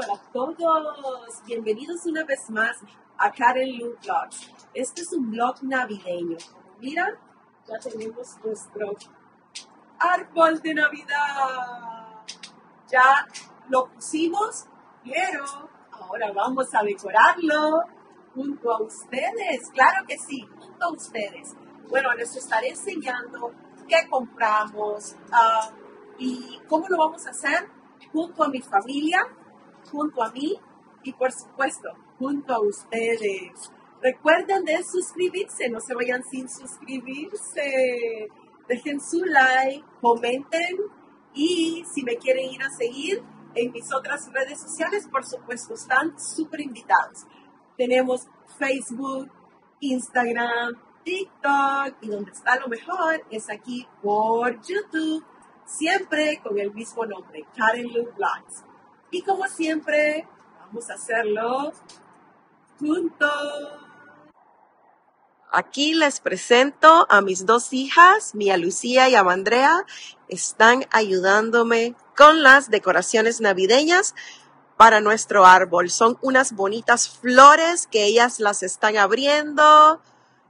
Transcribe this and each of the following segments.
Para todos. Bienvenidos una vez más a Karen Lu Vlogs. Este es un vlog navideño. Mira, ya tenemos nuestro árbol de Navidad. Ya lo pusimos, pero ahora vamos a decorarlo junto a ustedes. Claro que sí, junto a ustedes. Bueno, les estaré enseñando qué compramos ah, y cómo lo vamos a hacer junto a mi familia, junto a mí y por supuesto junto a ustedes. Recuerden de suscribirse, no se vayan sin suscribirse. Dejen su like, comenten y si me quieren ir a seguir en mis otras redes sociales, por supuesto, están súper invitados. Tenemos Facebook, Instagram, TikTok y donde está lo mejor es aquí por YouTube, siempre con el mismo nombre, Karen Luke Vlogs. Y como siempre, vamos a hacerlo juntos. Aquí les presento a mis dos hijas, Mía Lucía y Amandrea. Están ayudándome con las decoraciones navideñas para nuestro árbol. Son unas bonitas flores que ellas las están abriendo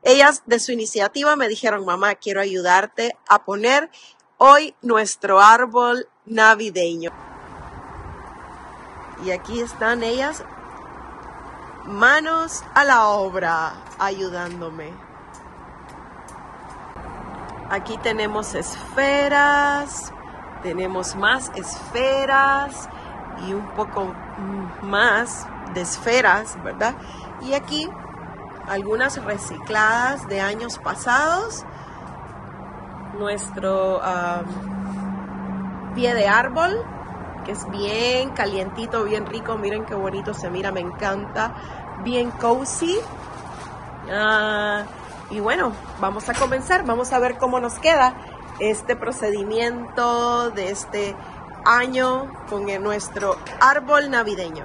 ellas de su iniciativa me dijeron, mamá, quiero ayudarte a poner hoy nuestro árbol navideño. Y aquí están ellas, manos a la obra, ayudándome. Aquí tenemos esferas, tenemos más esferas y un poco más de esferas, ¿verdad? Y aquí algunas recicladas de años pasados, nuestro pie de árbol, que es bien calientito, bien rico, miren qué bonito se mira, me encanta, bien cozy. Ah, y bueno, vamos a comenzar, vamos a ver cómo nos queda este procedimiento de este año con nuestro árbol navideño.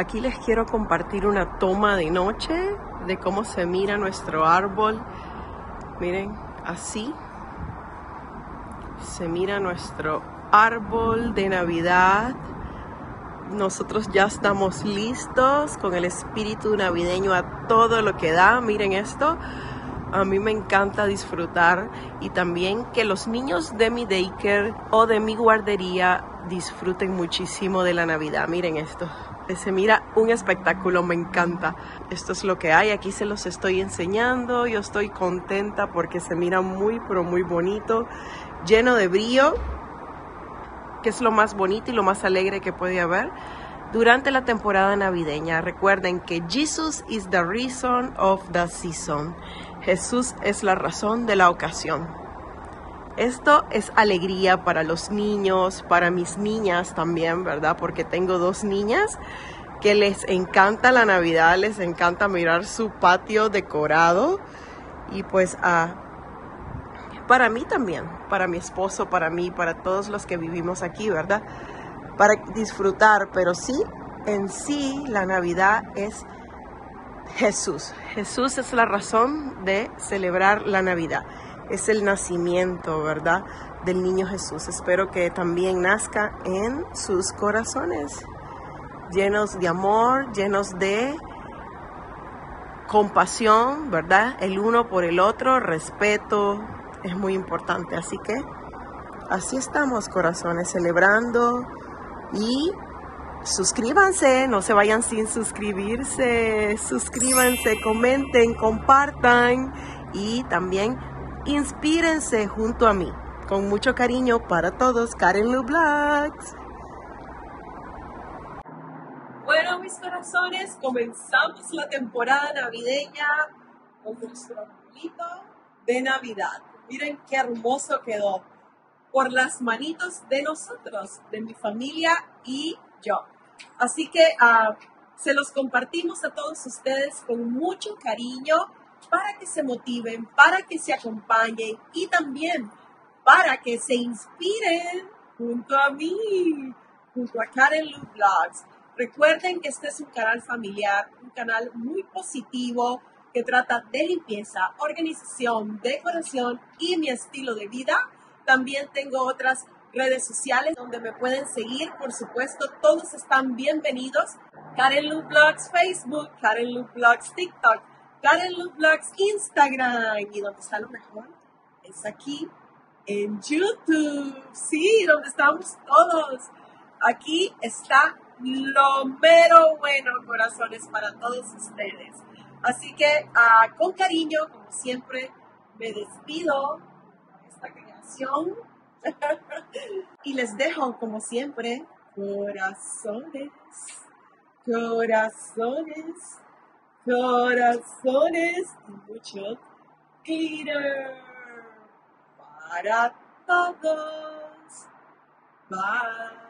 Aquí les quiero compartir una toma de noche de cómo se mira nuestro árbol. Miren, así se mira nuestro árbol de Navidad. Nosotros ya estamos listos con el espíritu navideño a todo lo que da. Miren esto. A mí me encanta disfrutar y también que los niños de mi daycare o de mi guardería disfruten muchísimo de la Navidad. Miren esto. Se mira un espectáculo, me encanta. Esto es lo que hay, aquí se los estoy enseñando. Yo estoy contenta porque se mira muy, pero muy bonito, lleno de brillo, que es lo más bonito y lo más alegre que puede haber durante la temporada navideña. Recuerden que Jesus is the reason of the season. Jesús es la razón de la ocasión. Esto es alegría para los niños, para mis niñas también, ¿verdad? Porque tengo dos niñas que les encanta la Navidad, les encanta mirar su patio decorado y pues ah, para mí también, para mi esposo, para mí, para todos los que vivimos aquí, ¿verdad? Para disfrutar, pero sí, en sí la Navidad es Jesús. Jesús es la razón de celebrar la Navidad es el nacimiento, ¿verdad? Del niño Jesús. Espero que también nazca en sus corazones, llenos de amor, llenos de compasión, ¿verdad? El uno por el otro, respeto, es muy importante. Así que así estamos, corazones, celebrando y suscríbanse, no se vayan sin suscribirse, suscríbanse, comenten, compartan y también Inspírense junto a mí. Con mucho cariño para todos, Karen Lu. Bueno, mis corazones, comenzamos la temporada navideña con nuestro arbolito de Navidad. Miren qué hermoso quedó. Por las manitos de nosotros, de mi familia y yo. Así que uh, se los compartimos a todos ustedes con mucho cariño para que se motiven, para que se acompañen y también para que se inspiren junto a mí, junto a Karen Lu Vlogs. Recuerden que este es un canal familiar, un canal muy positivo que trata de limpieza, organización, decoración y mi estilo de vida. También tengo otras redes sociales donde me pueden seguir, por supuesto, todos están bienvenidos. Karen Lu Vlogs Facebook, Karen Lu Vlogs TikTok, Karen Lu Vlogs Instagram. Y donde está lo mejor es aquí en YouTube. Sí, donde estamos todos. Aquí está lo mero bueno, corazones, para todos ustedes. Así que uh, con cariño, como siempre, me despido de esta creación. y les dejo, como siempre, corazones, corazones corazones y mucho glitter para todos. Bye.